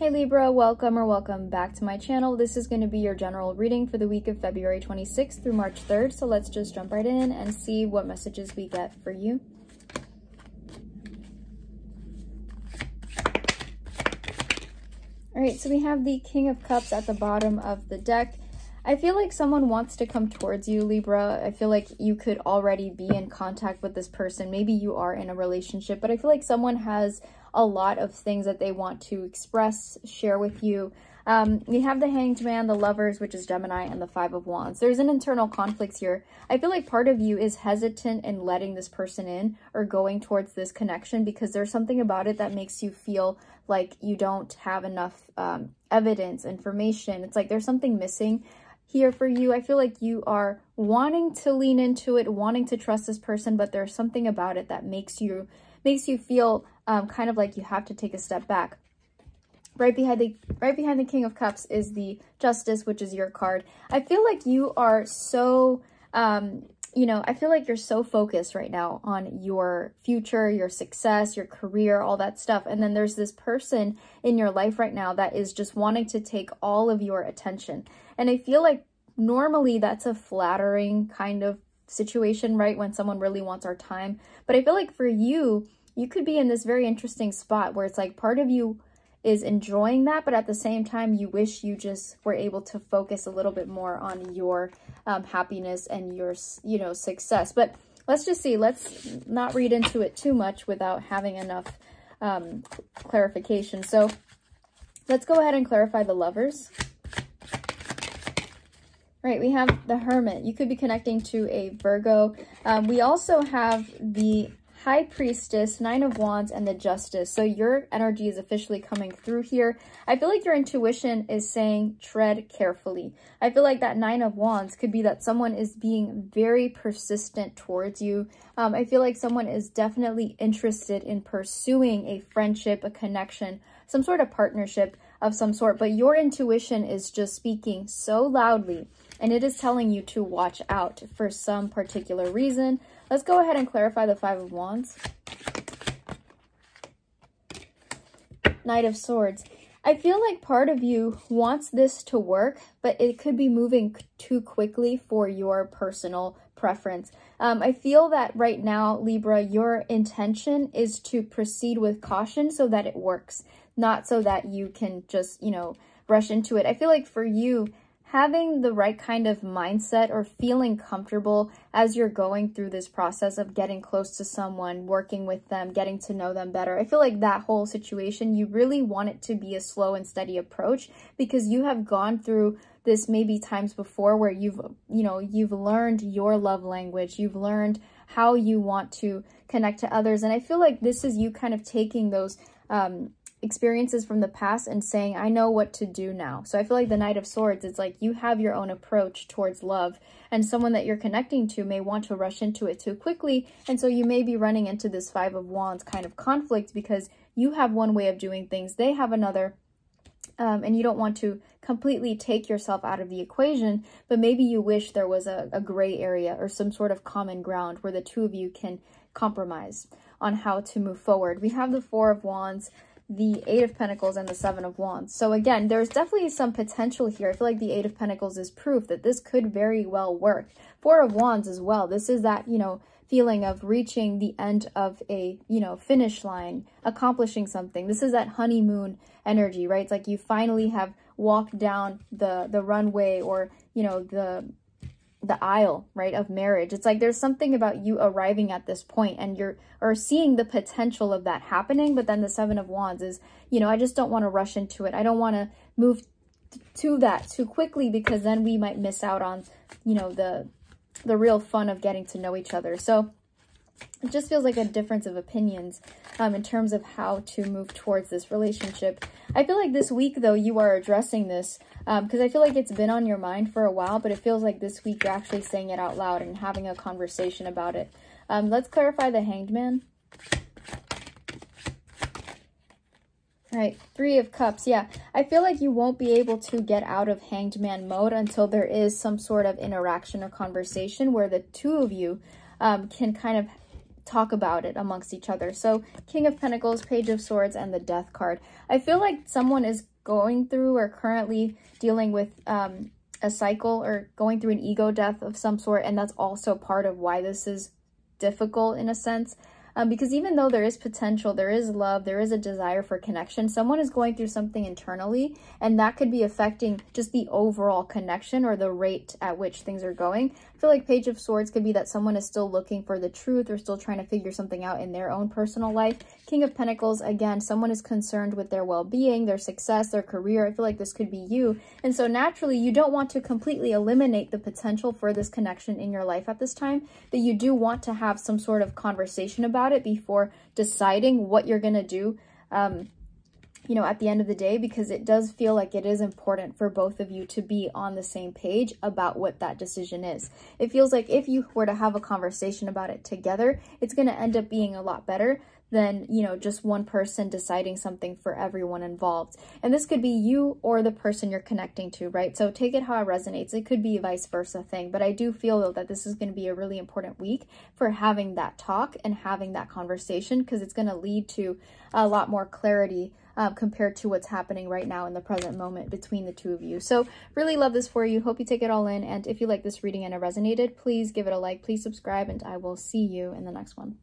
Hey Libra, welcome or welcome back to my channel. This is going to be your general reading for the week of February 26th through March 3rd. So let's just jump right in and see what messages we get for you. All right, so we have the King of Cups at the bottom of the deck. I feel like someone wants to come towards you, Libra. I feel like you could already be in contact with this person. Maybe you are in a relationship, but I feel like someone has a lot of things that they want to express, share with you. Um, we have the Hanged Man, the Lovers, which is Gemini, and the Five of Wands. There's an internal conflict here. I feel like part of you is hesitant in letting this person in or going towards this connection because there's something about it that makes you feel like you don't have enough um, evidence, information. It's like there's something missing here for you. I feel like you are wanting to lean into it, wanting to trust this person, but there's something about it that makes you makes you feel um, kind of like you have to take a step back. Right behind the right behind the King of Cups is the Justice, which is your card. I feel like you are so um, you know, I feel like you're so focused right now on your future, your success, your career, all that stuff. And then there's this person in your life right now that is just wanting to take all of your attention. And I feel like normally that's a flattering kind of situation, right? When someone really wants our time. But I feel like for you, you could be in this very interesting spot where it's like part of you is enjoying that, but at the same time, you wish you just were able to focus a little bit more on your um, happiness and your, you know, success. But let's just see. Let's not read into it too much without having enough um, clarification. So let's go ahead and clarify the lovers. Right, we have the Hermit. You could be connecting to a Virgo. Um, we also have the High Priestess, Nine of Wands, and the Justice. So your energy is officially coming through here. I feel like your intuition is saying tread carefully. I feel like that Nine of Wands could be that someone is being very persistent towards you. Um, I feel like someone is definitely interested in pursuing a friendship, a connection, some sort of partnership of some sort. But your intuition is just speaking so loudly and it is telling you to watch out for some particular reason Let's go ahead and clarify the Five of Wands. Knight of Swords. I feel like part of you wants this to work, but it could be moving too quickly for your personal preference. Um, I feel that right now, Libra, your intention is to proceed with caution so that it works, not so that you can just, you know, rush into it. I feel like for you, having the right kind of mindset or feeling comfortable as you're going through this process of getting close to someone, working with them, getting to know them better. I feel like that whole situation, you really want it to be a slow and steady approach because you have gone through this maybe times before where you've, you know, you've learned your love language, you've learned how you want to connect to others. And I feel like this is you kind of taking those um, experiences from the past and saying, I know what to do now. So I feel like the Knight of Swords, it's like you have your own approach towards love and someone that you're connecting to may want to rush into it too quickly. And so you may be running into this Five of Wands kind of conflict because you have one way of doing things, they have another. Um, and you don't want to completely take yourself out of the equation, but maybe you wish there was a, a gray area or some sort of common ground where the two of you can compromise on how to move forward. We have the Four of Wands, the Eight of Pentacles and the Seven of Wands. So again, there's definitely some potential here. I feel like the Eight of Pentacles is proof that this could very well work. Four of Wands as well. This is that, you know, feeling of reaching the end of a, you know, finish line, accomplishing something. This is that honeymoon energy, right? It's like you finally have walked down the the runway or, you know, the the aisle, right, of marriage. It's like there's something about you arriving at this point and you're or seeing the potential of that happening, but then the 7 of wands is, you know, I just don't want to rush into it. I don't want to move to that too quickly because then we might miss out on, you know, the the real fun of getting to know each other. So it just feels like a difference of opinions um, in terms of how to move towards this relationship. I feel like this week, though, you are addressing this because um, I feel like it's been on your mind for a while, but it feels like this week you're actually saying it out loud and having a conversation about it. Um, let's clarify the Hanged Man. All right, Three of Cups. Yeah, I feel like you won't be able to get out of Hanged Man mode until there is some sort of interaction or conversation where the two of you um, can kind of talk about it amongst each other. So King of Pentacles, Page of Swords, and the Death card. I feel like someone is going through or currently dealing with um, a cycle or going through an ego death of some sort. And that's also part of why this is difficult in a sense. Um, because even though there is potential, there is love, there is a desire for connection, someone is going through something internally, and that could be affecting just the overall connection or the rate at which things are going. I feel like Page of Swords could be that someone is still looking for the truth or still trying to figure something out in their own personal life. King of Pentacles, again, someone is concerned with their well-being, their success, their career. I feel like this could be you. And so naturally, you don't want to completely eliminate the potential for this connection in your life at this time, but you do want to have some sort of conversation about about it before deciding what you're going to do, um, you know, at the end of the day, because it does feel like it is important for both of you to be on the same page about what that decision is. It feels like if you were to have a conversation about it together, it's going to end up being a lot better than, you know, just one person deciding something for everyone involved. And this could be you or the person you're connecting to, right? So take it how it resonates. It could be a vice versa thing, but I do feel though that this is going to be a really important week for having that talk and having that conversation because it's going to lead to a lot more clarity uh, compared to what's happening right now in the present moment between the two of you. So really love this for you. Hope you take it all in. And if you like this reading and it resonated, please give it a like, please subscribe, and I will see you in the next one.